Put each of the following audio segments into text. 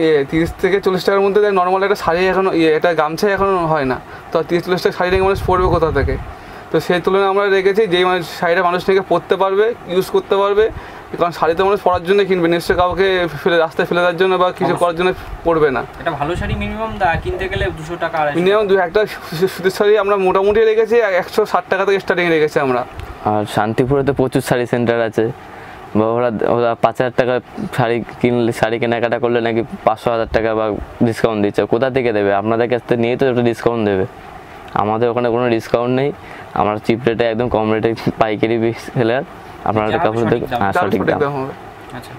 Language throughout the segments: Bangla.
এ তিরিশ থেকে চল্লিশ টাকার মধ্যে নর্মাল একটা শাড়ি এখনও ইয়ে একটা গামছা এখনও হয় না। তো তিরিশ চল্লিশ টাকা শাড়ি রেখে মানুষ পরবে কোথা থেকে? তো সেই তুলনায় আমরা রেখেছি যেই মানুষ শাড়িটা মানুষ থেকে পরতে পারবে ইউজ করতে পারবে কারণ শাড়ি তো মানুষ পরার জন্য কিনবে নিশ্চয়ই কাউকে ফেলে রাস্তায় ফেলে দেওয়ার জন্য বা কিছু করার জন্য পরবে না। এটা ভালো শাড়ি মিনিমাম কিনতে গেলে দুশো টাকা মিনিমাম দু একটা সুতির শাড়ি আমরা মোটামুটি রেখেছি একশো ষাট টাকা থেকে স্টার্টিং রেখেছি আমরা। আর শান্তিপুরে তো প্রচুর শাড়ি সেন্টার আছে। বা ওরা ওরা পাঁচ হাজার টাকা শাড়ি কিনলে শাড়ি কেনাকাটা করলে নাকি পাঁচশো হাজার টাকা বা ডিসকাউন্ট দিচ্ছে। কোথা থেকে দেবে? আপনাদের কাছ থেকে নিয়ে তো একটা ডিসকাউন্ট দেবে। আমাদের ওখানে কোনো ডিসকাউন্ট নেই। আমরা চিপ রেটে একদম কম রেটে পাইকারি সেলার আপনারা যা কাপড় সঠিক দেখুন হ্যাঁ সঠিক দাম। আচ্ছা।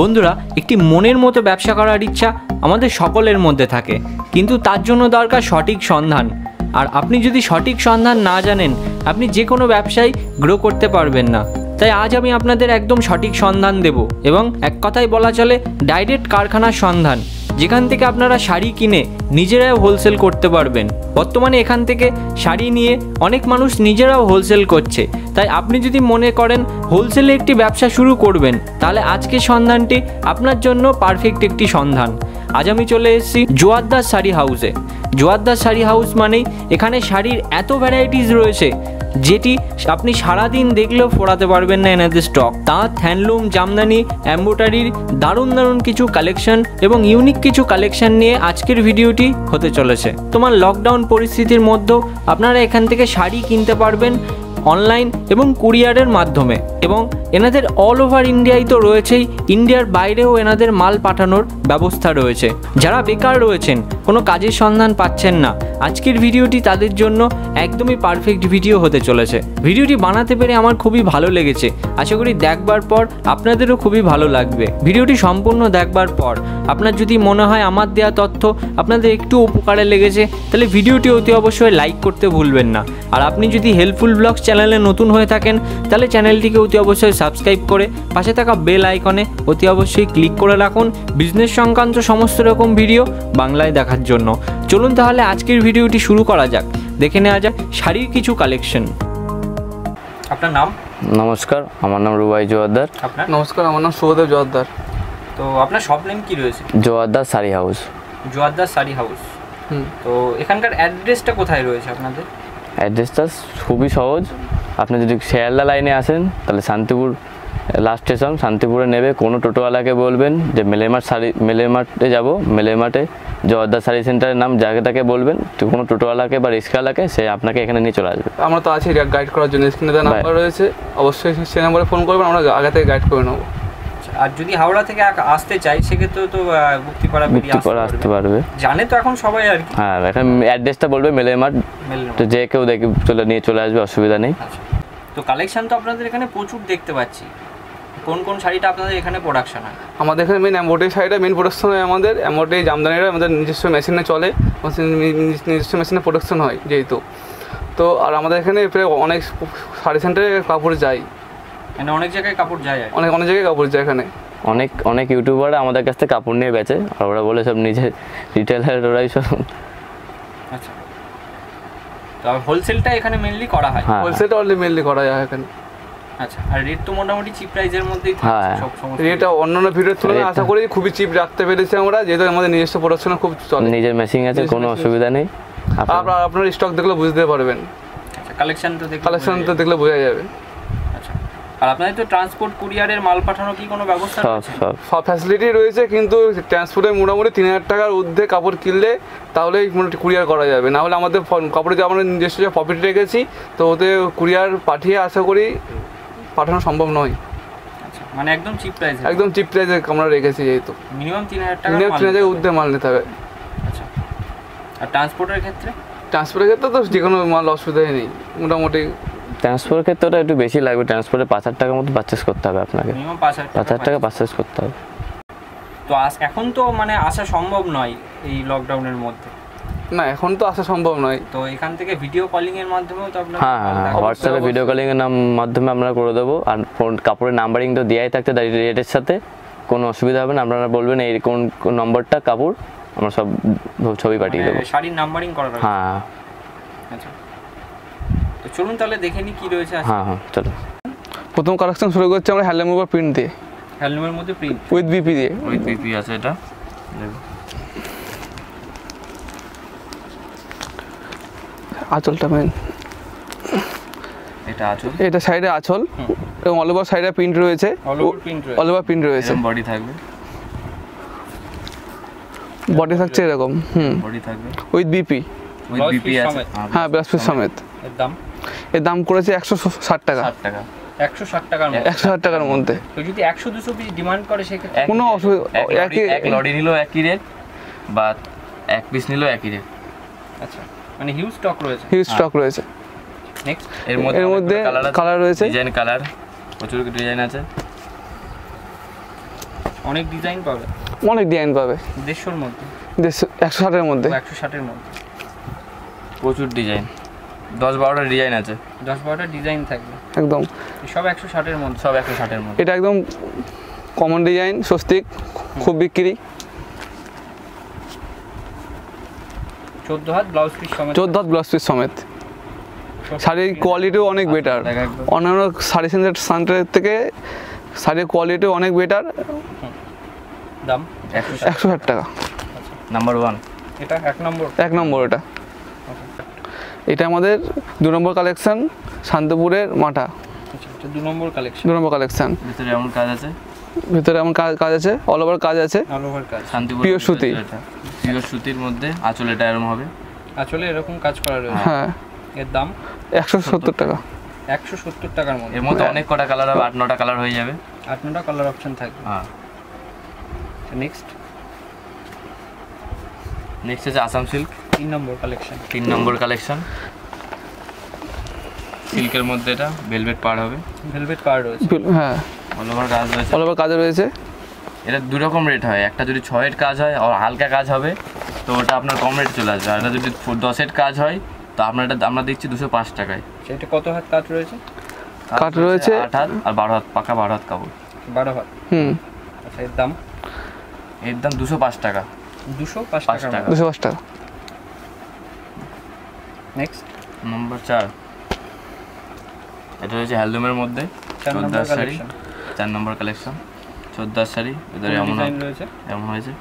বন্ধুরা একটি মনের মতো ব্যবসা করার ইচ্ছা আমাদের সকলের মধ্যে থাকে। কিন্তু তার জন্য দরকার সঠিক সন্ধান। আর আপনি যদি সঠিক সন্ধান না জানেন, আপনি যে কোনো ব্যবসায় গ্রো করতে পারবেন না। তাই আজ আমি আপনাদের একদম সঠিক সন্ধান দেব এবং এক কথায় বলা চলে ডাইরেক্ট কারখানার সন্ধান। যেখান থেকে আপনারা শাড়ি কিনে নিজেরাও হোলসেল করতে পারবেন। বর্তমানে এখান থেকে শাড়ি নিয়ে অনেক মানুষ নিজেরাও হোলসেল করছে। তাই আপনি যদি মনে করেন হোলসেলে একটি ব্যবসা শুরু করবেন, তাহলে আজকের সন্ধানটি আপনার জন্য পারফেক্ট একটি সন্ধান। আজ আমি চলে এসেছি জোয়ারদার শাড়ি হাউসে জোয়ারদার শাড়ি হাউস মানেই এখানে শাড়ির এত ভ্যারাইটিস রয়েছে। যেটি আপনি সারাদিন দেখলেও ফোরাতে পারবেন না এনাদের স্টক তা হ্যান্ডলুম জামদানি অ্যাম্বোটারির দারুণ দারুণ কিছু কালেকশন এবং ইউনিক কিছু কালেকশন নিয়ে আজকের ভিডিওটি হতে চলেছে। তোমার লকডাউন পরিস্থিতির মধ্যেও আপনারা এখান থেকে শাড়ি কিনতে পারবেন অনলাইন এবং কুরিয়ারের মাধ্যমে। এবং এনাদের অল ওভার ইন্ডিয়ায় তো রয়েছেই ইন্ডিয়ার বাইরেও এনাদের মাল পাঠানোর ব্যবস্থা রয়েছে। যারা বেকার রয়েছেন, কোনো কাজের সন্ধান পাচ্ছেন না, আজকের ভিডিওটি তাদের জন্য একদমই পারফেক্ট ভিডিও হতে চলেছে। ভিডিওটি বানাতে পেরে আমার খুবই ভালো লেগেছে। আশা করি দেখবার পর আপনাদেরও খুবই ভালো লাগবে। ভিডিওটি সম্পূর্ণ দেখবার পর। আপনার যদি মনে হয় আমার দেওয়া তথ্য আপনাদের একটু উপকারে লেগেছে, তাহলে ভিডিওটি অতি অবশ্যই লাইক করতে ভুলবেন না। আর আপনি যদি হেল্পফুল ব্লগস চ্যানেলে নতুন হয়ে থাকেন, তাহলে চ্যানেলটিকে অতি অবশ্যই সাবস্ক্রাইব করে পাশে থাকা বেল আইকনে অতি অবশ্যই ক্লিক করে রাখুন বিজনেস সংক্রান্ত সমস্ত রকম ভিডিও বাংলায় দেখার জন্য। চলুন তাহলে আজকের ভিডিওটি শুরু করা যাক। দেখে নেওয়া যাক শাড়ির কিছু কালেকশন আপনার নাম? নমস্কার আমার নাম রুবাই জোয়ারদার। আপনার? নমস্কার আমার নাম শুভদেব জোয়ারদার। তো আপনার শপ নেম কি রয়েছে? জোয়ারদার শাড়ি হাউস। জোয়ারদার শাড়ি হাউস। হুম। তো এখানকার অ্যাড্রেসটা কোথায় রয়েছে আপনাদের? অ্যাড্রেসটা খুবই সহজ। আপনি যদি শেয়ালদা লাইনে আসেন তাহলে শান্তিপুর লাস্ট স্টেশন শান্তিপুরে নেবে। কোনো টোটোওয়ালাকে বলবেন যে মেলেমাঠ শাড়ি মেলেমাঠে যাব মেলেমাঠে জওয়ারদার শাড়ি সেন্টারের নাম যাকে তাকে বলবেন। তো কোনো টোটোওয়ালাকে বা রিক্সাওয়ালাকে সে আপনাকে এখানে নিয়ে চলে আসবে। আমরা তো আছি গাইড করার জন্য। স্ক্রিনে নাম্বার রয়েছে। অবশ্যই সে নাম্বারে ফোন করবেন আমরা আগে থেকে গাইড করে নেব। আর যদি হাওড়া থেকে আসতে চাই সেক্ষেত্রে তো মুক্তিপাড়া বেরিয়ে মুক্তি করে আসতে পারবে। জানে তো এখন সবাই আর কি। হ্যাঁ এখানে অ্যাড্রেসটা বলবে মেলেমাঠ মেলের তো যে কেউ দেখে চলে নিয়ে চলে আসবে অসুবিধা নেই। আচ্ছা। তো কালেকশন তো আপনাদের এখানে প্রচুর দেখতে পাচ্ছি। কোন কোন শাড়িটা আপনাদের এখানে প্রোডাকশন হয়? আমাদের এখানে মেন এম্বোটারি শাড়িটা মেন প্রোডাকশন হয় আমাদের। এম্বোটারি জামদানিরা আমাদের নিজস্ব মেশিনে চলে। নিজস্ব মেশিনে প্রোডাকশন হয় যেহেতু। তো আর আমাদের এখানে প্রায় অনেক শাড়ি সেন্টারে কাপড় যায়। মানে অনেক জায়গায় কাপড় যায় অনেক অনেক জায়গায় কাপড় যায় এখানে। অনেক অনেক ইউটিউবাররা আমাদের কাছ থেকে কাপড় নিয়ে বেচে আর ওরা বলে সব নিজে রিটেলার ওরাই সব। আচ্ছা। তো হোলসেলটা এখানে মেনলি করা হয়। হ্যাঁ হোলসেলটা অলরেডি মেনলি করা যায় এখানে। আচ্ছা আর রেট তো মোটামুটি চিপ প্রাইজের মধ্যেই থাকে হ্যাঁ। সব অন্যান্য ভিডিওর তুলনায় আশা করি খুবই চিপ রাখতে পেরেছি আমরা যেহেতু আমাদের নিজস্ব প্রোডাকশন খুব চলে। নিজের মেশিন আছে কোনো অসুবিধা নেই। আপনার- স্টক দেখলে বুঝতে পারবেন। আচ্ছা কালেকশন তো দেখতে কালেকশন তো দেখলে বোঝা যাবে। আচ্ছা আর আপনাদের তো ট্রান্সপোর্ট কুরিয়ারের মাল পাঠানো কি কোনো ব্যবস্থা সব রয়েছে? সব ফ্যাসিলিটি রয়েছে কিন্তু ট্রান্সপোর্টে মোটামুটি তিন হাজার টাকার ঊর্ধ্বে কাপড় কিনলে তাহলেই কুরিয়ার করা যাবে। না হলে আমাদের ফ- কাপড়ে যে আমরা নিজস্ব যে প্রফিট রেখেছি তো ওতে কুরিয়ার পাঠিয়ে আশা করি পাঠানো সম্ভব নয়। আচ্ছা মানে একদম চিপ প্রাইস একদম চিপ প্রাইসে আমরা রেখেছি যেহেতু। মিনিমাম তিন হাজার টাকা মিনিমাম তিন হাজার ঊর্ধ্বে মাল নিতে হবে। আচ্ছা। আর ট্রান্সপোর্টের ক্ষেত্রে? ট্রান্সপোর্টের ক্ষেত্রে তো যে কোনো মাল অসুবিধাই নেই। মোটামুটি ট্রান্সপোর্টের ক্ষেত্রে একটু বেশি লাগবে। ট্রান্সপোর্টে পাঁচ হাজার টাকার মতো পারচেস করতে হবে আপনাকে। মিনিমাম পাঁচ হাজার পাঁচ হাজার টাকা পারচেস করতে হবে। তো এখন তো মানে আসা সম্ভব নয় এই লকডাউনের মধ্যে। না এখন তো আসা সম্ভব নয়। তো এখান থেকে ভিডিও কলিং এর মাধ্যমেও তো আপনার হ্যাঁ হ্যাঁ হ্যাঁ হোয়াটসঅ্যাপে ভিডিও কলিং এর নাম মাধ্যমে আমরা করে দেবো। আর ফোন কাপড়ের নাম্বারিং তো দেওয়াই থাকতে রেটের সাথে। কোনো অসুবিধা হবে না আপনারা বলবেন এই কোন কোন নম্বরটা কাপড় আমরা সব ছবি পাঠিয়ে দেবো। মানে শাড়ির নাম্বারিং করা হ্যাঁ। আচ্ছা। চলুন তাহলে দেখে নি কি রয়েছে হ্যাঁ হ্যাঁ চলো। প্রথম কালেকশন শুরু করছি আমরা হ্যান্ডলুমের উপর প্রিন্ট দিয়ে। হ্যান্ডলুমের মধ্যে প্রিন্ট উইথ বিপি দিয়ে। উইথ বিপি আছে এটা। আঁচলটা মেন এটা আচল। এটা সাইডে আঁচল। এবং অল ওভার সাইডে প্রিন্ট রয়েছে। অল ওভার প্রিন্ট রয়েছে। অল ওভার প্রিন্ট রয়েছে। এরকম বডি থাকবে। বডি থাকছে এরকম। হুম। বডি থাকবে। উইথ বিপি উইথ বিপি আছে। হ্যাঁ ব্লাস সমেত। এর দাম? এর দাম করেছে একশো ষাট টাকা। ষাট টাকা। একশো ষাট টাকার মধ্যে। একশো ষাট টাকার মধ্যে। তো যদি একশো দুশো পিস ডিমান্ড করে সেক্ষেত্রে কোনো অসুবিধা এক লরি- নিলেও একই রেট বা এক পিস নিলেও একই রেট আচ্ছা। মানে হিউজ স্টক রয়েছে। হিউজ স্টক রয়েছে। নেক্সট এর মধ্যে এর মধ্যে কালার রয়েছে। ডিজাইন কালার প্রচুর ডিজাইন আছে। অনেক ডিজাইন পাবে। অনেক ডিজাইন পাবে। দেড়শোর মধ্যে। দেড়শো একশো ষাটের মধ্যে। একশো ষাটের মধ্যে। প্রচুর ডিজাইন দশ বারোটা ডিজাইন আছে। দশ বারোটা ডিজাইন থাকবে। একদম। সব একশো ষাটের মধ্যে। সব একশো ষাটের মধ্যে। এটা একদম কমন ডিজাইন স্বস্তিক খুব বিক্রি। চোদ্দ হাত ব্লাউজ পিস সমেত। চোদ্দ হাত ব্লাউজ পিস সমেত। শাড়ির কোয়ালিটিও অনেক বেটার অন্যান্য শাড়ি সেন্টার সেন্টারের থেকে শাড়ির কোয়ালিটিও অনেক বেটার দাম? একশো একশো ষাট টাকা। নাম্বার ওয়ান এটা এক নম্বর। এক নম্বর এটা। এটা আমাদের দু নম্বর কালেকশন শান্তপুরের মাঠা। আচ্ছা দু নম্বর কালেকশন দু নম্বর কালেকশন ভিতরে এমন কাজ আছে? ভিতরে এমন কাজ কাজ আছে অল ওভার কাজ আছে। অল ওভার কাজ। শান্তিপুর Pure সুতি। পিওর সুতির মধ্যে আঁচল এটা এরকম হবে। আসলে এরকম কাজ করা রয়েছে। হ্যাঁ। এর দাম? একশো সত্তর টাকা। একশো সত্তর টাকার মধ্যে। এর মধ্যে অনেক কটা কালার হবে আট নটা কালার হয়ে যাবে। আট নটা কালার অপশন থাকবে। হ্যাঁ। নেক্সট নেক্সট আছে আসাম সিল্ক তিন নম্বর কালেকশন তিন নম্বর কালেকশন সিল্কের মধ্যে এটা ভেলভেট পার হবে। ভেলভেট পার রয়েছে। হ্যাঁ। অল ওভার কাজ রয়েছে। অল ওভার কাজ রয়েছে। এটা দু রকম রেট হয়। একটা যদি ছয়ের কাজ হয় আর হালকা কাজ হবে তো ওটা আপনার কম রেট চলে আসবে। আর এটা যদি দশের কাজ হয় তো আপনার এটা আমরা দিচ্ছি দুশো পাঁচ টাকায়। সেটা কত হাত কাট রয়েছে? কাট রয়েছে আট হাত আর বারো হাত পাকা বারো হাত কাপড়। বারো হাত। হুম। আচ্ছা এর দাম? এর দাম দুশো পাঁচ টাকা। দুশো পাঁচ টাকা। দুশো পাঁচ টাকা। নেক্সট নম্বর চার। এটা হচ্ছে হ্যালদুমের মধ্যে চোদ্দার শাড়ি চার নম্বর কালেকশন চোদ্দার শাড়ি এদের এমন রয়েছে? এমন হয়েছে।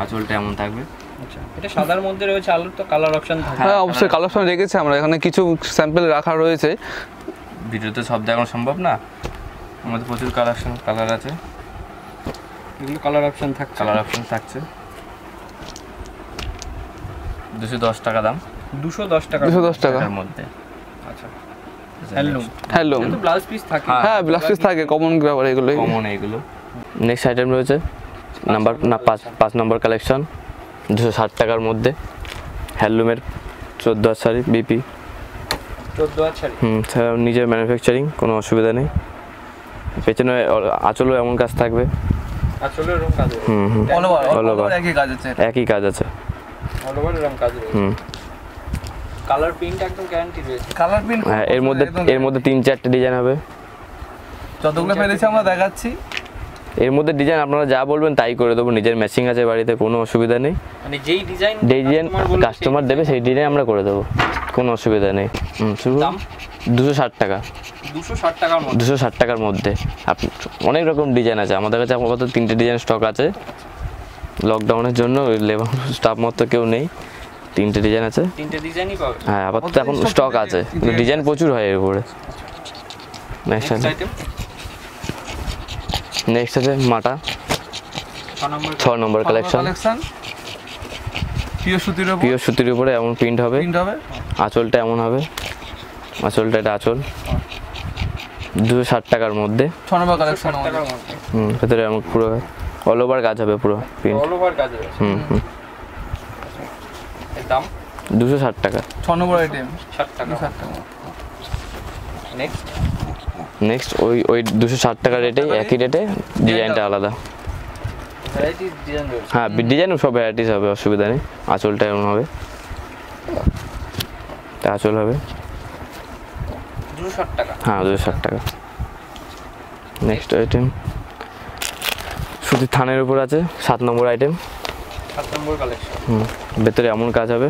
আঁচলটা এমন থাকবে। আচ্ছা এটা সাদার মধ্যে রয়েছে আলুর তো কালার অপশন থাকে হ্যাঁ অবশ্যই কালার অপশন রেখেছে আমরা। এখানে কিছু স্যাম্পল রাখা রয়েছে। ভিডিওতে সব দেখানো সম্ভব না? আমাদের প্রচুর কালেকশন কালার আছে। এগুলো কালার অপশন থাকছে। কালার অপশন থাকছে। দুশো দশ টাকা দাম। দুশো দশ টাকা দুশো দশ টাকা। এর মধ্যে। আচ্ছা। হ্যান্ডলুম ব্লাউজ পিস থাকে। হ্যাঁ। ব্লাউজ পিস থাকে কমন এগুলো। কমন নেক্সট আইটেম রয়েছে। নাম্বার না পাঁচ পাঁচ নম্বর কালেকশন দুশো ষাট টাকার মধ্যে। হ্যান্ডলুমের চোদ্দ শাড়ি বিপি চোদ্দ শাড়ি। হুম স্যার নিজের ম্যানুফ্যাকচারিং কোনো অসুবিধা নেই। পেছনে আঁচলও এমন কাজ থাকবে। আর এরকম কাজ হুম হুম. একই কাজ আছে। একই কাজ আছে। অল এরকম কাজ হুম। কালার প্রিন্ট একদম গ্যারান্টি রয়েছে। কালার প্রিন্ট হ্যাঁ এর মধ্যে এর মধ্যে তিন চারটে ডিজাইন হবে। যতগুলো পেরেছি আমরা দেখাচ্ছি। এর মধ্যে ডিজাইন আপনারা যা বলবেন তাই করে দেবো নিজের ম্যাচিং আছে বাড়িতে কোনো অসুবিধা নেই। মানে যেই ডিজাইন যেই ডিজাইন কাস্টমার দেবে সেই ডিজাইন আমরা করে দেবো কোনো অসুবিধা নেই। হুম শুরু দাম? দুশো ষাট টাকা। দুশো ষাট টাকার মধ্যে। দুশো ষাট টাকার মধ্যে। আপনি অনেক রকম ডিজাইন আছে আমাদের কাছে আপাতত তিনটে ডিজাইন স্টক আছে। লকডাউনের জন্য লেবার স্টাফ মতো কেউ নেই। তিনটে ডিজাইন আছে। তিনটে ডিজাইনই পাবে হ্যাঁ আপাতত এখন স্টক আছে। কিন্তু ডিজাইন প্রচুর হয় এর উপরে। নেক্সট আইটেম নেক্সট আছে মাটা। ছ নম্বর কালেকশন পিওর সুতির উপর? পিওর সুতির উপরে এমন প্রিন্ট হবে। প্রিন্ট হবে? আঁচলটা এমন হবে। আঁচলটা এটা আঁচল। দুশো ষাট টাকার মধ্যে। ছ নম্বর কালেকশন হুম ভেতরে এমন পুরো অল ওভার কাজ হবে পুরো প্রিন্ট অল ওভার কাজ রয়েছে হুম হুম। দাম? দুশো ষাট টাকা। ছ নম্বর আইটেম ষাট টাকা। ষাট টাকা। নেক্সট নেক্সট ওই ওই দুশো ষাট টাকা রেটে একই রেটে ডিজাইনটা আলাদা। ভ্যারাইটি ডিজাইন হ্যাঁ ডিজাইন সব ভ্যারাইটিস হবে অসুবিধা নেই। আঁচলটা এমন হবে। তা আঁচল হবে। দুশো ষাট টাকা। হ্যাঁ দুশো ষাট টাকা। নেক্সট আইটেম সুতির থানের উপর আছে সাত নম্বর আইটেম সাত নম্বর কালেকশন হুম। ভেতরে এমন কাজ হবে।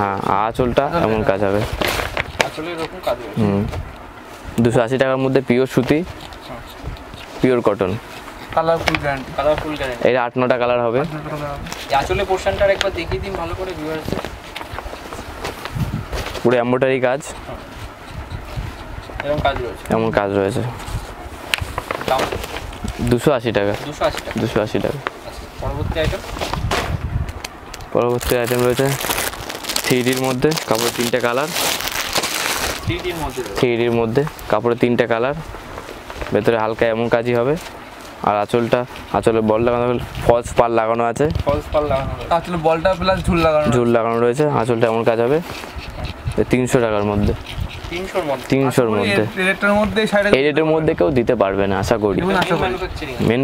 হ্যাঁ আঁচলটা এমন কাজ হবে। হুম। দুশো আশি টাকার মধ্যে পিওর সুতি pure cotton colourful guarantee colourful guarantee এর আট নটা কালার হবে। আসলে পোর্শনটার একবার দেখিয়ে দিন ভালো করে ভিউয়ার্সে পুরো এম্বোটারি কাজ। এরকম কাজ রয়েছে। এমন কাজ রয়েছে। দাম? দুশো আশি টাকা। দুশো আশি টাকা। পরবর্তী আইটেম পরবর্তী আইটেম রয়েছে থ্রি ডির মধ্যে কাপড়ের তিনটে কালার থ্রি ডির মধ্যে রয়েছে। থ্রি ডির মধ্যে কাপড়ের তিনটে কালার ভেতরে হালকা এমন কাজই হবে। আর আঁচলটা আঁচলে বল লাগানো ফলস পার লাগানো আছে। ফলস পাল লাগানো রয়েছে। বলটা প্লাস ঝুল লাগানো ঝুল লাগানো রয়েছে আঁচলটা এমন কাজ হবে। তিনশো টাকার মধ্যে। তিনশোর মধ্যে। এই রেটের মধ্যে কেউ দিতে পারবে না আশা করি। এগুলো আশা করি। মেন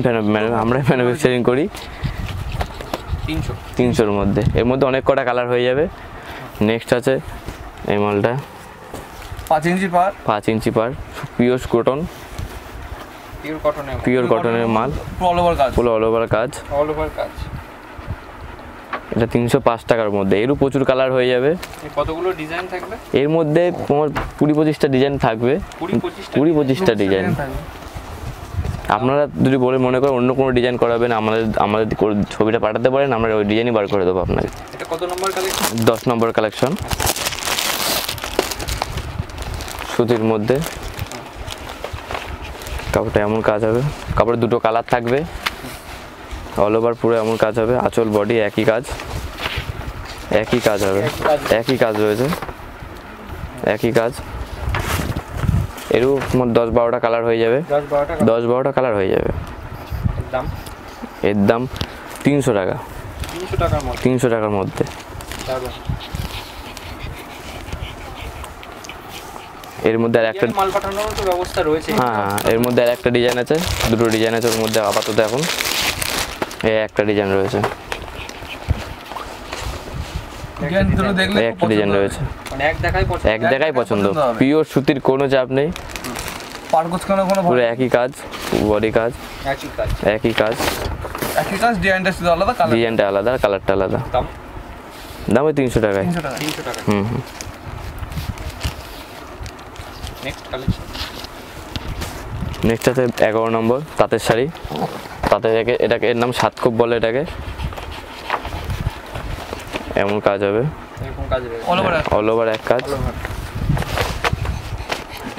আমরা ম্যানুফ্যাকচারিং করি। তিনশোর মধ্যে। এর মধ্যে অনেক কটা কালার হয়ে যাবে। নেক্সট আছে এই মালটা। পাঁচ ইঞ্চি পার। পাঁচ ইঞ্চি পার। পিওর কটন পিওর কটনের পিওর কটনের মাল। অল ওভার কাজ। অল ওভার কাজ। অল ওভার কাজ। এটা তিনশো পাঁচ টাকার মধ্যে। এরও প্রচুর কালার হয়ে যাবে। কতগুলো ডিজাইন থাকবে? এর মধ্যে তোমার কুড়ি পঁচিশটা ডিজাইন থাকবে। কুড়ি পঁচিশটা ডিজাইন আপনারা যদি বলে মনে করেন অন্য কোনো ডিজাইন করাবেন আমাদের আমাদের ছবিটা পাঠাতে পারেন আমরা ওই ডিজাইনই বার করে দেবো আপনাকে। কত নম্বর কালেকশন দশ নম্বর কালেকশন সুতির মধ্যে। কাপড়টা এমন কাজ হবে। কাপড়ে দুটো কালার থাকবে। অল ওভার পুরো এমন কাজ হবে আঁচল বডি একই কাজ। একই কাজ হবে একই কাজ। রয়েছে। একই কাজ। এরও দশ বারোটা কালার হয়ে যাবে। দশ বারোটা কালার হয়ে যাবে। এর দাম? তিনশো টাকা। তিনশো টাকার মধ্যে। তিনশো টাকার মধ্যে। এর মধ্যে আর একটা মাল পাঠানোর তো ব্যবস্থা রয়েছে। হ্যাঁ এর মধ্যে আর একটা ডিজাইন আছে দুটো ডিজাইন আছে ওর মধ্যে আপাতত এখন। এই একটা ডিজাইন রয়েছে। একটা ডিজাইন রয়েছে। মানে এক দেখায় পছন্দ। এক দেখাই পছন্দ। পিওর সুতির কোনো চাপ নেই। পার গোছখানে কোনো পুরো একই কাজ বডি কাজ। একই কাজ। একই কাজ। ডিজাইনটা শুধু আলাদা কালার ডিজাইনটা আলাদা কালারটা আলাদা। দাম? দাম ওই তিনশো টাকায়। তিনশো টাকা হুম হুম। নেক্সট কালেকশন নেক্সট আছে এগারো নম্বর তাঁতের শাড়ি। তাঁতের এটাকে এর নাম সাতকোপ বলে এটাকে। এমন কাজ হবে। অল ওভার এক কাজ।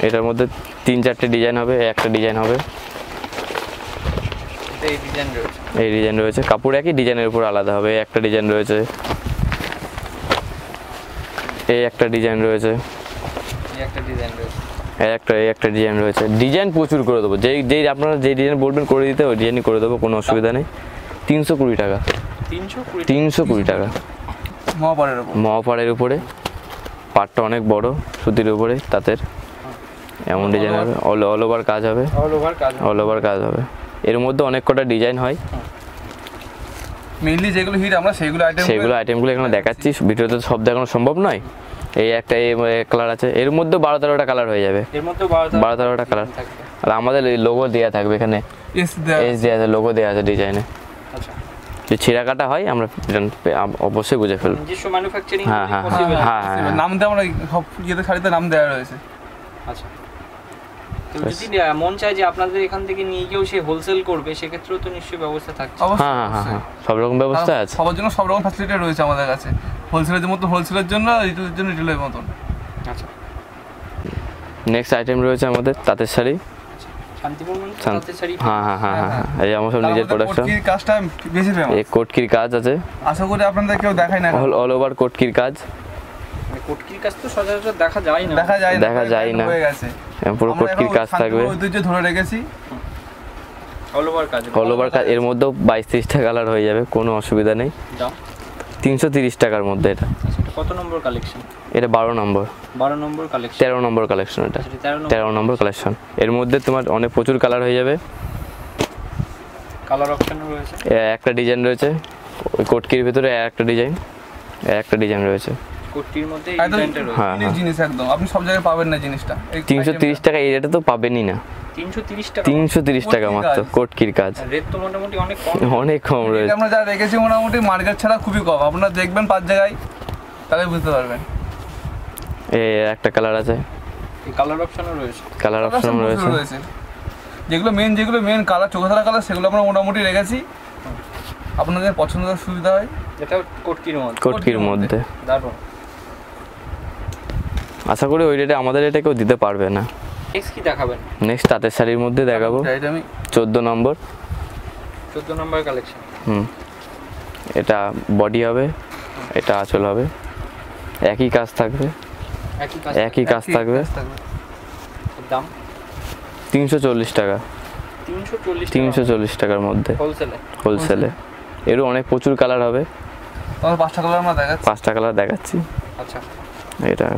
এটার মধ্যে তিন চারটে ডিজাইন হবে এই একটা ডিজাইন হবে। এই ডিজাইন রয়েছে। এই ডিজাইন রয়েছে। কাপড় একই ডিজাইনের উপর আলাদা হবে একটা ডিজাইন রয়েছে। এই একটা ডিজাইন রয়েছে। একটা ডিজাইন রয়েছে। একটা এই একটা ডিজাইন রয়েছে। ডিজাইন প্রচুর করে দেবো। যেই যেই আপনারা যেই ডিজাইন বলবেন করে দিতে ওই ডিজাইনই করে দেবো কোনো অসুবিধা নেই। তিনশো কুড়ি টাকা। তিনশো কুড়ি টাকা? মহাপাড়ের উপরে? পাটটা অনেক বড় সুতির উপরে তাঁতের। এমন ডিজাইন হবে। অল অল ওভার কাজ হবে। অল ওভার কাজ হবে। এর মধ্যে অনেক কটা ডিজাইন হয়। মেইনলি যেগুলো হিট আমরা সেইগুলো আইটেম সেগুলো আইটেমগুলো এখানে দেখাচ্ছি। ভিডিওতে তো সব দেখানো সম্ভব নয়। এই একটা এই কালার আছে। এর মধ্যে বারো তেরোটা কালার হয়ে যাবে। এর মধ্যে বারো তেরোটা কালার থাকবে। আর আমাদের এই লোগো দেওয়া থাকবে এখানে। এস দেওয়া আছে লোগো দেওয়া আছে ডিজাইনে আচ্ছা। যে ছেঁড়া কাটা হয় আমরা অবশ্যই বুঝে ফেলব। নিজস্ব ম্যানুফ্যাকচারিং হ্যাঁ, হ্যাঁ, হ্যাঁ হ্যাঁ নাম দেওয়া আমরা ইয়েতে শাড়িতে নাম দেওয়া রয়েছে। আচ্ছা। যদি মন চায় যে আপনাদের এখান থেকে নিয়ে গিয়েও সে হোলসেল করবে সেক্ষেত্রেও তো নিশ্চয়ই ব্যবস্থা থাকছে। হ্যাঁ হ্যাঁ হ্যাঁ সব রকম ব্যবস্থা আছে। সবার জন্য সব রকম ফ্যাসিলিটি রয়েছে আমাদের কাছে। হোলসেলের মতো হোলসেলের জন্য রিটেলের জন্য রিটেলের মতন। আচ্ছা। নেক্সট আইটেম রয়েছে আমাদের তাঁতের শাড়ি। মানে শাড়ি হ্যাঁ হ্যাঁ হ্যাঁ হ্যাঁ হ্যাঁ। এই আমার সব নিজের প্রোডাকশন কাজটা বেশি ফেমাস এই কোটকির কাজ আছে। আশা করি আপনাদের কেউ দেখায় না অল ওভার কোটকির কাজ। কোটকির কাজ তো সচরাচর দেখা যায় না। দেখা যায় না দেখা যায় না। হয়ে গেছে। পুরো আমরা কোটকির কাজ থাকবে। ঐতিহ্য ধরে রেখেছি। অল ওভার কাজ। অল ওভার কাজ এর মধ্যেও বাইশ তিরিশটা কালার হয়ে যাবে কোনো অসুবিধা নেই। তিনশো তিরিশ টাকার মধ্যে এটা। আচ্ছা কত নম্বর কালেকশন এটা বারো নম্বর। বারো নম্বর কালেকশন তেরো নম্বর কালেকশন এটা। তেরো নম্বর কালেকশন এর মধ্যে তোমার অনেক প্রচুর কালার হয়ে যাবে। কালার অপশনও রয়েছে? একটা ডিজাইন রয়েছে। ওই কোটকির ভিতরে আর একটা ডিজাইন একটা ডিজাইন রয়েছে। কোটটির মধ্যে এই ডিজাইনটা রয়েছে। হ্যাঁ হ্যাঁ। জিনিস একদম। আপনি সব জায়গায় পাবেন না জিনিসটা। এই তিনশো itemটা। তিরিশ টাকা এই রেটে তো পাবেনই না। তিনশো তিরিশ টাকা তিনশো তিরিশ টাকা কোটকির মাত্র। কোটকির কাজ। রেট তো মোটামুটি অনেক কম। অনেক কম এটা রয়েছে আমরা যা রেখেছি মোটামুটি মার্কেট ছাড়া খুবই কম। আপনারা দেখবেন পাঁচ জায়গায় তাহলে বুঝতে পারবেন। এই একটা কালার আছে। এই কালার অপশনও রয়েছে। কালার অপশন রয়েছে। যেগুলো মেন যেগুলো মেন কালার চোখে কালার সেগুলো আমরা মোটামুটি রেখেছি। আপনাদের পছন্দ সুবিধা হয়। এটা কোটকির মধ্যে। কোটকির কোটকির মধ্যে। দারুণ। আশা করি ওই রেটে আমাদের এটা কেউ দিতে পারবে না। নেক্সট কি দেখাবেন? নেক্সট তাঁতের শাড়ির মধ্যে দেখাবো। আমি চোদ্দ নম্বর। চোদ্দ নম্বর কালেকশন হুম। এটা বডি হবে এটা আঁচল হবে। একই কাজ থাকবে। একই কাজ থাকবে। দাম? তিনশো চল্লিশ টাকা। তিনশো চল্লিশ টাকার মধ্যে। হোলসেলে হোলসেলে এরও অনেক প্রচুর কালার হবে। পাঁচটা কালার আমরা দেখাচ্ছি। পাঁচটা কালার দেখাচ্ছি। আচ্ছা। এটা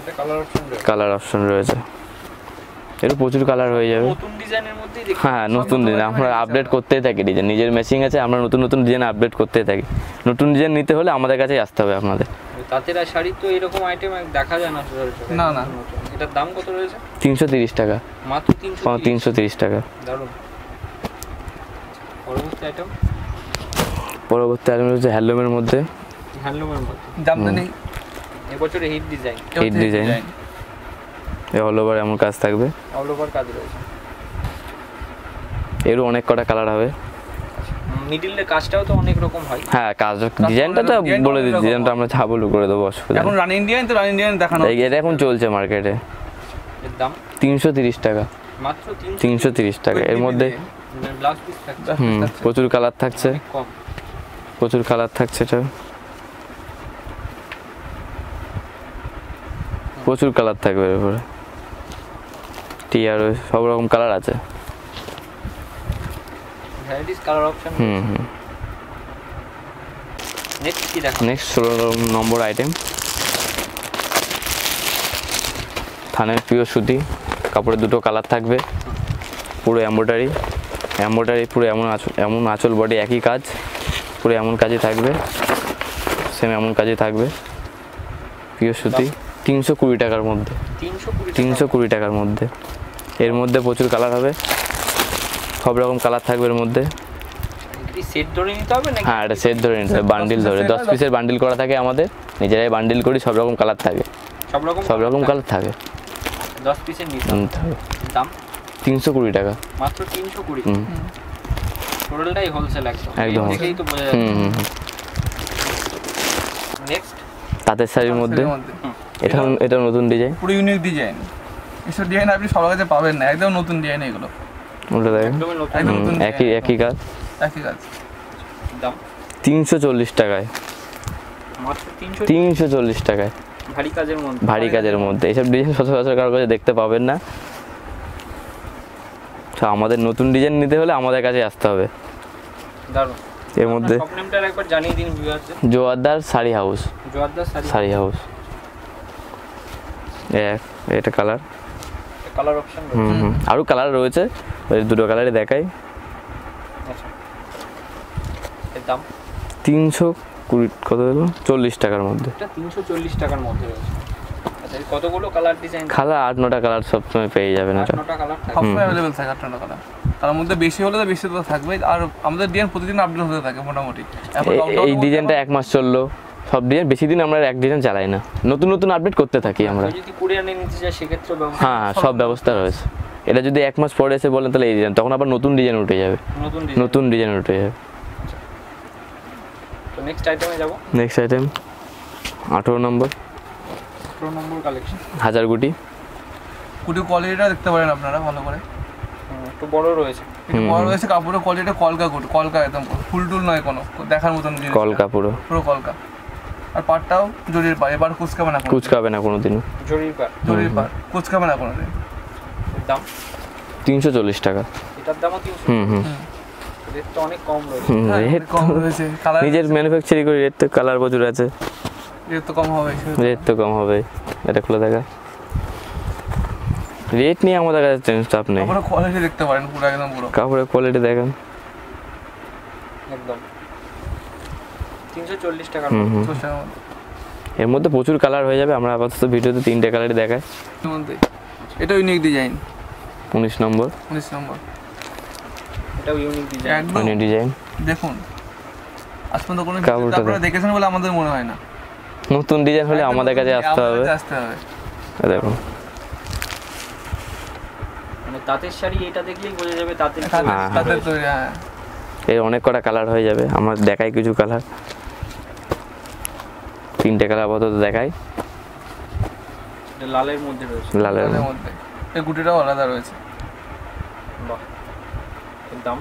এটা কালার অপশন রয়েছে? কালার অপশন রয়েছে। এরও প্রচুর কালার হয়ে যাবে। নতুন ডিজাইনের মধ্যেই হ্যাঁ নতুন ডিজাইন আমরা আপডেট করতেই থাকি ডিজাইন নিজের মেশিং আছে আমরা নতুন নতুন ডিজাইন আপডেট করতেই থাকি। নতুন ডিজাইন নিতে হলে আমাদের কাছেই আসতে হবে আপনাদের। তাঁতেরা শাড়ি তো এরকম আইটেম দেখা যায় না না, না। এটার দাম কত রয়েছে? তিনশো তিরিশ টাকা। মাত্র তিনশো তিনশো তিরিশ টাকা। দারুণ। পরবর্তী আইটেম পরবর্তী আইটেম হচ্ছে হ্যান্ডলুমের মধ্যে। হ্যান্ডলুমের মধ্যে। জানতে নেই। এবছরে হিট ডিজাইন। এই ডিজাইন? এ অল ওভার এমন কাজ থাকবে? অল ওভার কাজ রয়েছে। এরও অনেক কটা কালার হবে। মিডিলে কাজটাও তো অনেক রকম হয়। হ্যাঁ কাজ ডিজাইনটা তো বলে রকম ডিজাইনটা আমরা ছাবলু করে দেবো অসুবিধা এখন রান ইন্ডিয়ান তো রান ইন্ডিয়ান দেখানো এই এটা এখন চলছে মার্কেটে এর দাম? তিনশো তিরিশ টাকা। মাত্র তিনশো তিরিশ টাকা। এর মধ্যে প্রচুর কালার থাকছে। প্রচুর কালার থাকছে এটা। প্রচুর কালার থাকবে এর উপরে। টিয়ার সব রকম কালার আছে। হুম হুম। নেক্সট কি দেখা নেক্সট ষোলো নম্বর আইটেম থানের প্রিয় সুতি কাপড়ে দুটো কালার থাকবে। পুরো এম্ব্রয়ডারি এম্ব্রয়ডারি পুরো এমন আঁচল এমন আঁচল বডি একই কাজ। পুরো এমন কাজই থাকবে। সেম এমন কাজই থাকবে। প্রিয় সুতি। তিনশো কুড়ি টাকার মধ্যে। তিনশো কুড়ি টাকার মধ্যে। এর মধ্যে প্রচুর কালার হবে। সব রকম কালার থাকবে এর মধ্যে। সেট ধরে নিতে হবে নাকি? হ্যাঁ এটা সেট ধরে নিতে হবে বান্ডিল ধরে। দশ পিসের বান্ডিল করা থাকে আমাদের। নিজেরাই বান্ডিল করি সব রকম কালার থাকে। সব রকম সব রকম কালার থাকে। দশ পিসের নিতে হবে। দাম? তিনশো কুড়ি টাকা। মাত্র তিনশো কুড়ি? টোটালটাই হোলসেল একদম। একদম দেখেই তো বোঝা যাচ্ছে। তাঁতের শাড়ির মধ্যে। এটা এটা নতুন ডিজাইন পুরো ইউনিক ডিজাইন এসব ডিজাইন আপনি সবার কাছে পাবেন না একদম নতুন ডিজাইন এগুলো। ওটা দেখেন একদম নতুন একই একই কাজ। একই কাজ। দাম? তিনশো চল্লিশ টাকায়। মাত্র তিনশো তিনশো চল্লিশ টাকায়। ভারী কাজের মধ্যে। ভারী কাজের মধ্যে। এইসব ডিজাইন সচরাচর কারোর কাছে দেখতে পাবেন না। তো আমাদের নতুন ডিজাইন নিতে হলে আমাদের কাছে আসতে হবে। দারুণ। এর মধ্যে জোয়ারদার শাড়ি হাউস। শাড়ি হাউস। এক এটা কালার কালার অপশন হুম হুম। আরও কালার রয়েছে। ওই দুটো কালারই দেখাই। আচ্ছা। দাম? তিনশো কুড়ি কত হলো? চল্লিশ টাকার মধ্যে। তিনশো চল্লিশ টাকার মধ্যে রয়েছে। আচ্ছা কতগুলো কালার ডিজাইন কালার আট নটা কালার সবসময় পেয়ে যাবেন আট। এটা নটা কালার থাকে সবসময় অ্যাভেলেবেল থাকে আটটা কালার তার মধ্যে বেশি হলে তো বেশি তো থাকবে আর আমাদের ডিজাইন প্রতিদিন আপডেট হতে থাকে মোটামুটি। এখন এই- ডিজাইনটা এক মাস চলল। সব ডিজাইন বেশি দিন আমরা এক ডিজাইন চালাই না। নতুন নতুন আপডেট করতে থাকি আমরা। যদি কুড়িয়ে আনে নিতে চায় সেক্ষেত্রে হ্যাঁ সব ব্যবস্থা রয়েছে। এটা যদি এক মাস পরে এসে বলেন তাহলে এই ডিজাইন তখন আবার নতুন ডিজাইন উঠে যাবে। নতুন ডিজাইন উঠে যাবে। তো নেক্সট আইটেমে যাব। নেক্সট আইটেম আঠেরো নম্বর। আঠারো নম্বর কালেকশন হাজার গুটি। কুটি কোয়ালিটিটা দেখতে পারেন আপনারা ভালো করে। একটু বড় রয়েছে। একটু বড় রয়েছে কাপড়ের কোয়ালিটি কলকা কুট কলকা একদম ফুল টুল নয় কোনো দেখার মতন জিনিস কলকা পুরো। পুরো কলকা। আর পাটটাও জরির পার এবার কুচকাবে না কুচকাবে না কোনো দিনও জরির পার জরির পার কুচকাবে না কোনো দিন। এর দাম? তিনশো চল্লিশ টাকা। এটার দামও তিনশো হুম হুম। রেট তো অনেক কম রয়েছে। হ্যাঁ, রেট কম রয়েছে। কালার নিজের ম্যানুফ্যাকচারিং করে রেট তো কালার প্রচুর আছে। রেট তো কম হবে। রেট তো কম হবে। এটা খুলে দেখা। রেট নিয়ে আমাদের কাছে চেঞ্জ চাপ নেই। কাপড়ের কোয়ালিটি দেখতে পারেন পুরো একদম পুরো। কাপড়ের কোয়ালিটি দেখেন। একদম। তিনশো চল্লিশ টাকার হুম হুম। চল্লিশ টাকার মধ্যে। এর মধ্যে প্রচুর কালার হয়ে যাবে আমরা আপাতত ভিডিওতে তিনটে কালারই দেখাই। এর এটা ইউনিক ডিজাইন উনিশ নম্বর। উনিশ নম্বর। এটাও ইউনিক ডিজাইন একদম। মানে ডিজাইন দেখুন আজ পর্যন্ত কোনো কাপড়টা আপনারা দেখেছেন বলে আমাদের মনে হয় না। নতুন ডিজাইন হলে আমাদের কাছে আসতে হবে। আসতে হবে। দেখুন। তাঁতের শাড়ি এটা দেখলেই বোঝা যাবে তাঁতের হ্যাঁ, তাদের তৈরি হ্যাঁ। এর অনেক কটা কালার হয়ে যাবে আমরা দেখাই কিছু কালার। তিনটে কালার আপাতত দেখাই। লালের মধ্যে রয়েছে। লালের মধ্যে। এই গুটিটাও আলাদা রয়েছে। বাহ এর দাম?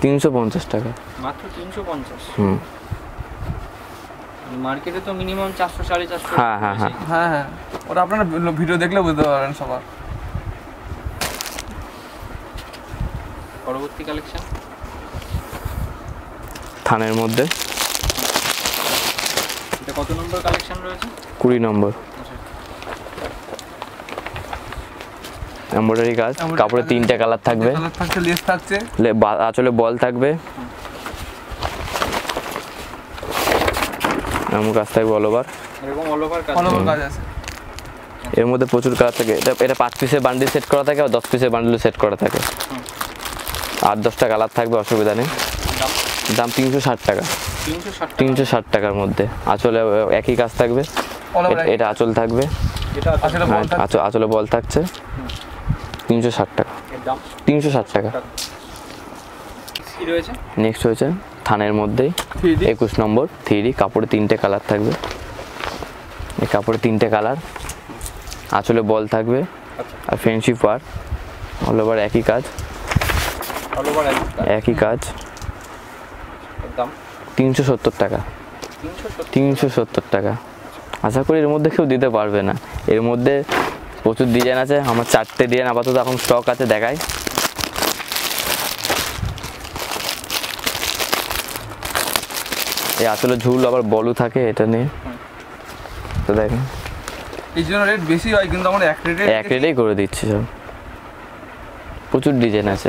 তিনশো পঞ্চাশ টাকা। মাত্র তিনশো পঞ্চাশ? হুম। মার্কেটে তো মিনিমাম চারশো সাড়ে চারশো হ্যাঁ, হ্যাঁ, হ্যাঁ। হ্যাঁ হ্যাঁ। ওটা আপনারা ভিডিও দেখলে বুঝতে পারবেন সবার। পরবর্তী কালেকশন থানের মধ্যে। এটা কত নম্বর কালেকশন রয়েছে? কুড়ি নম্বর। আচ্ছা। এম্ব্রয়ডারি কাজ। Embroidery কাপড়ে কাজ। তিনটে কালার থাকবে। কালার থাকছে লেস থাকছে। লে- বা- আঁচলে বল থাকবে। এমন কাজ থাকবে অল ওভার এরকম অল ওভার কাজ কাজ আছে। এর মধ্যে প্রচুর কালার থাকে। এটা এটা পাঁচ পিসের বান্ডিল সেট করা থাকে আর দশ পিসের বান্ডিল সেট করা থাকে। হুম। আট দশটা কালার থাকবে অসুবিধা নেই। দাম? তিনশো ষাট টাকা। তিনশো ষাট টাকার মধ্যে। আঁচলে একই কাজ থাকবে। এটা- আঁচল থাকবে। আসলে হ্যাঁ, বল থাকছে? আঁচলে বল থাকছে। তিনশো ষাট টাকা। তিনশো ষাট টাকা। নেক্সট হয়েছে থানের মধ্যেই একুশ নম্বর থ্রি কাপড়ে তিনটে কালার থাকবে। এই কাপড়ে তিনটে কালার। আঁচলে বল থাকবে। আচ্ছা। আর ফ্রেন্ডশিপ পার অল ওভার একই কাজ। একই কাজ। তিনশো সত্তর টাকা। তিনশো সত্তর? টাকা। আশা করি এর মধ্যে কেউ দিতে পারবে না। এর মধ্যে প্রচুর ডিজাইন আছে। আমার চারটে ডিজাইন আপাতত এখন স্টক আছে দেখাই। এই আসলে ঝুল আবার বলু থাকে এটা নিয়ে। তো দেখেন। এই জন্য রেট বেশি হয় কিন্তু আমরা এক রেটে এক রেটেই করে দিচ্ছি সব। প্রচুর ডিজাইন আছে।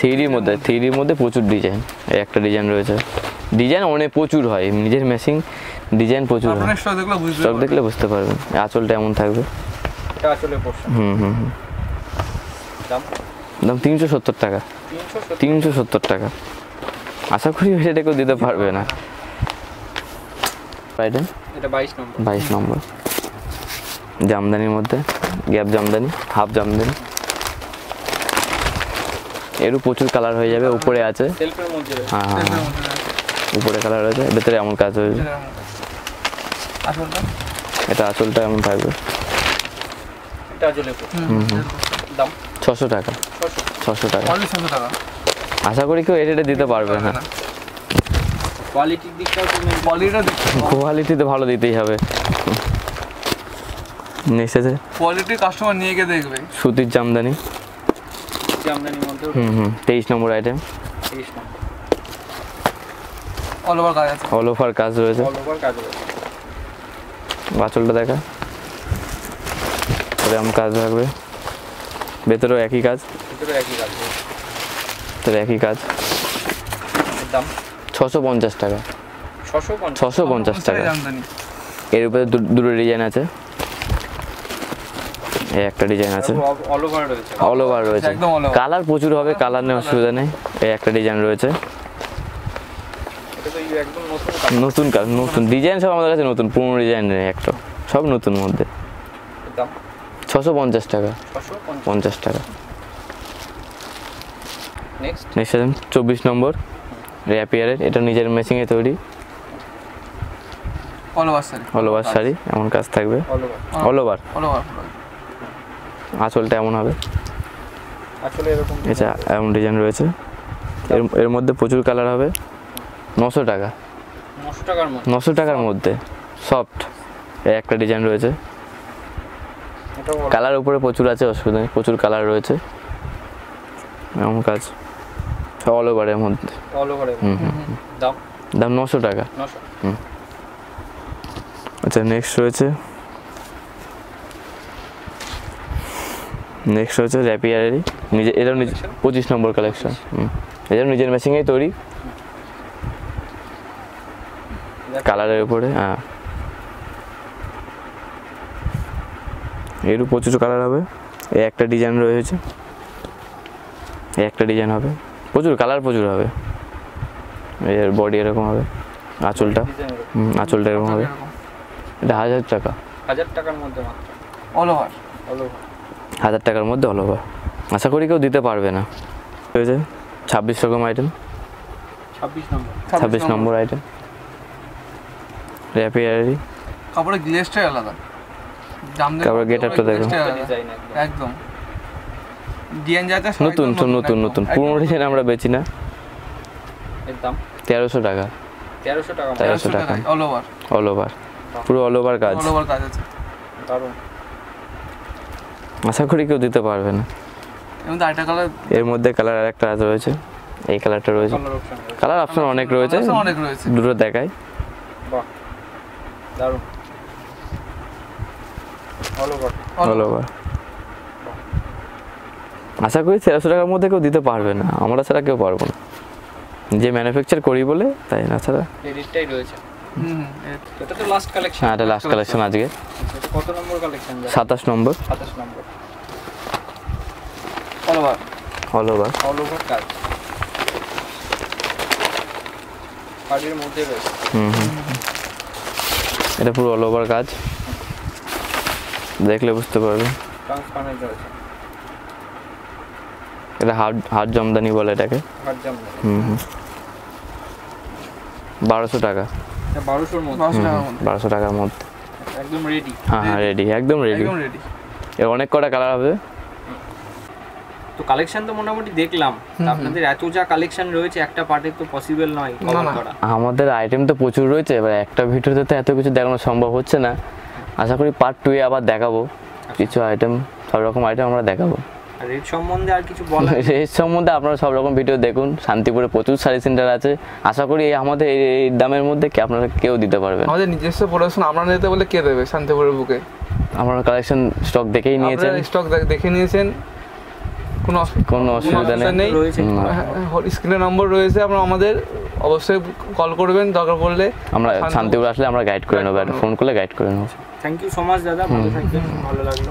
3D র মধ্যে। থ্রির মধ্যে প্রচুর ডিজাইন এই একটা ডিজাইন রয়েছে। ডিজাইন অনেক প্রচুর হয়। নিজের মেশিন ডিজাইন প্রচুর হয়। সব দেখলে বুঝতে পারবেন। আঁচলটা এমন থাকবে। হুম হুম হুম। দাম? তিনশো সত্তর টাকা। তিনশো সত্তর। টাকা। আশা করি সেটা কেউ দিতে পারবে না। এটা বাইশ নম্বর। বাইশ নম্বর। জামদানির মধ্যে। Gap Jamdani half Jamdani. এরও প্রচুর কালার হয়ে যাবে উপরে আছে। হ্যাঁ হ্যাঁ। হ্যাঁ। উপরে কালার রয়েছে ভেতরে এমন কাজ হয়েছে। আসলটা? এটা আঁচলটা এমন থাকবে। ছশো টাকা। ছশো। টাকা। আশা করি কেউ এটা দিতে পারবে না। কোয়ালিটি তো ভালো দিতেই হবে। নেক্সট আছে। কোয়ালিটি কাস্টমার নিয়ে গিয়ে দেখবে। সুতির জামদানি। জামদানির মধ্যেও হুম হুম। তেইশ নম্বর আইটেম তেইশ নম্বর। অল ওভার কাজ আছে। অল ওভার কাজ রয়েছে। অল ওভার কাজ রয়েছে। আঁচলটা দেখা। এরকম কাজ থাকবে। ভেতরেও একই কাজ। ভিতরে একই কাজ ভেতরে একই কাজ। দাম? ছশো পঞ্চাশ টাকা। ছশো পঞ্চাশ। টাকা। এর উপরে দুটো ডিজাইন আছে। এই একটা ডিজাইন আছে। অল ওভার রয়েছে। অল ওভার রয়েছে। over। কালার প্রচুর হবে কালার নিয়ে অসুবিধা নেই। এই একটা ডিজাইন রয়েছে। নতুন কাজ নতুন ডিজাইন সব আমাদের কাছে নতুন পুরনো ডিজাইন নেই একটা। সব নতুন মধ্যে। ছশো পঞ্চাশ টাকা। পঞ্চাশ। টাকা। নেক্সট চব্বিশ নম্বর। র্যাপিয়ারের এটা নিজের মেশিনে তৈরি। All over sari. All over sari এমন কাজ থাকবে। অল ওভার অল ওভার আঁচলটা এমন হবে। আসলে এরকম এটা এমন ডিজাইন রয়েছে। এর এর মধ্যে প্রচুর কালার হবে। নশো টাকা। নশো টাকার মধ্যে? নশো টাকার মধ্যে। সফট। এই একটা ডিজাইন রয়েছে। কালার উপরে প্রচুর আছে অসুবিধা নেই। প্রচুর কালার রয়েছে। এমন কাজ। অল ওভারের মধ্যে। দাম দাম নশো টাকা। আচ্ছা নেক্সট রয়েছে। নেক্সট হচ্ছে র্যাপিয়ারেরই নিজে, এটাও নিজে, পঁচিশ নম্বর কালেকশন এটাও নিজের মেশিনেই তৈরি। কালারের উপরে হ্যাঁ। এরও প্রচুর কালার হবে। এই একটা ডিজাইন রয়েছে। একটা ডিজাইন হবে। প্রচুর কালার প্রচুর হবে। এর বডি এরকম হবে। আঁচলটা। আঁচলটা এরকম হবে। এটা হাজার টাকা। হাজার টাকার মধ্যে মাত্র। অল ওভার হলো হাজার টাকার মধ্যে অল ওভার আশা করি কেউ দিতে পারবে না। হয়েছে ছাব্বিশ রকম আইটেম ছাব্বিশ নম্বর। আইটেম র্যাপিয়ারি কাপড়ের গ্লেসটাই আলাদা। কাপড়ের দেখো। একদম। একদম। নতুন তো নতুন নতুন। পুরোনো ডিজাইন আমরা বেচি না। এর দাম? তেরোশো টাকা। তেরোশো টাকা। মতো। তেরোশো টাকা। অল ওভার অল ওভার পুরো অল ওভার কাজ। অল ওভার কাজ আছে। দারুণ। আশা করি কেউ দিতে পারবে না। এর মধ্যে কালার আর একটা রয়েছে। এই কালারটা রয়েছে। কালার অপশন অনেক রয়েছে। অনেক রয়েছে। দুটো দেখাই। আশা করি তেরোশো টাকার মধ্যে কেউ দিতে পারবে না। আমরা ছাড়া কেউ পারব না। যে ম্যানুফ্যাকচার করি বলে তাই না ছাড়া? রয়েছে। হুম এটা তো লাস্ট কালেকশন হ্যাঁ এটা লাস্ট কালেকশন আজকে। কত নম্বর কালেকশন সাতাশ নম্বর। সাতাশ নম্বর। All over all over all over কাজ। মধ্যে রয়েছে হুম এটা পুরো অল ওভার কাজ। দেখলে বুঝতে পারবে ট্রান্সপারেন্ট রয়েছে এটা হাট হাট জমদানি বলে এটাকে। হাট জাম হুম। বারোশো টাকা। বারোশো টাকার মধ্যে। বারোশো টাকার মধ্যে। একদম রেডি হ্যাঁ হ্যাঁ রেডি একদম রেডি একদম রেডি এর অনেক কটা কালার হবে? তো কালেকশন তো মোটামুটি দেখলাম। আপনাদের এত যা কালেকশন রয়েছে একটা পার্টে তো পসিবল নয় কভার করা। আমাদের আইটেম তো প্রচুর রয়েছে এবার একটা ভিডিওতে তো এত কিছু দেখানো সম্ভব হচ্ছে না। আশা করি পার্ট টুয়ে আবার দেখাবো। কিছু আইটেম সব রকম আইটেম আমরা দেখাবো। রেট সম্বন্ধে আর কিছু বলা এর সম্বন্ধে আপনারা সব রকম ভিডিও দেখুন। শান্তিপুরে প্রচুর শাড়ি সেন্টার আছে। আশা করি এই আমাদের এই এই দামের মধ্যে কি আপনারা কেউ দিতে পারবেন আমাদের নিজস্ব প্রোডাকশন আমরা নিতে বলে কে দেবে শান্তিপুরের বুকে? আপনারা কালেকশন স্টক দেখেই নিয়েছেন। স্টক দেখে নিয়েছেন। কোনো কোনো অসুবিধা নেই। স্ক্রিনে নম্বর রয়েছে আপনারা আমাদের অবশ্যই কল করবেন। দরকার পড়লে আমরা শান্তিপুর আসলে আমরা গাইড করে নেব। ফোন করলে গাইড করে নেব। থ্যাংক ইউ সো মাচ দাদা। ভালো থাকবেন। ভালো লাগল।